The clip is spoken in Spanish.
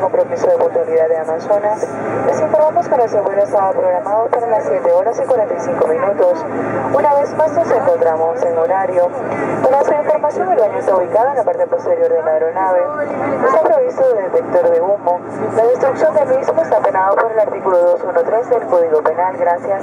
compromiso de puntualidad de Amazonas, les informamos que nuestro vuelo estaba programado para las 7 horas y 45 minutos. Una vez más nos encontramos en horario. Para su información, el baño está ubicado en la parte posterior de la aeronave. Está provisto de detector de humo. La destrucción del mismo está penado por el artículo 213 del Código Penal. Gracias.